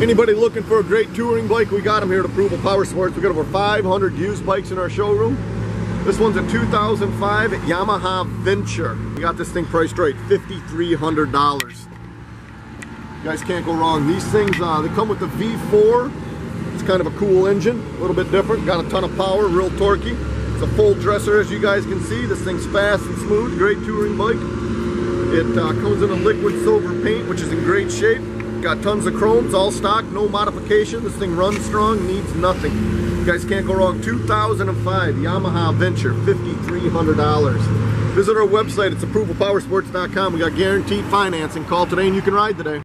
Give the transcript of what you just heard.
Anybody looking for a great touring bike, we got them here at Approval Power Sports. We got over 500 used bikes in our showroom. This one's a 2005 Yamaha Venture. We got this thing priced right, $5,300. You guys can't go wrong. These things, uh, they come with the V4. It's kind of a cool engine, a little bit different. Got a ton of power, real torquey. It's a full dresser, as you guys can see. This thing's fast and smooth, great touring bike. It uh, comes in a liquid silver paint, which is in great shape. Got tons of chromes, all stock, no modification. This thing runs strong, needs nothing. You guys can't go wrong. 2005 Yamaha Venture, $5,300. Visit our website, it's approvalpowersports.com. We got guaranteed financing. Call today and you can ride today.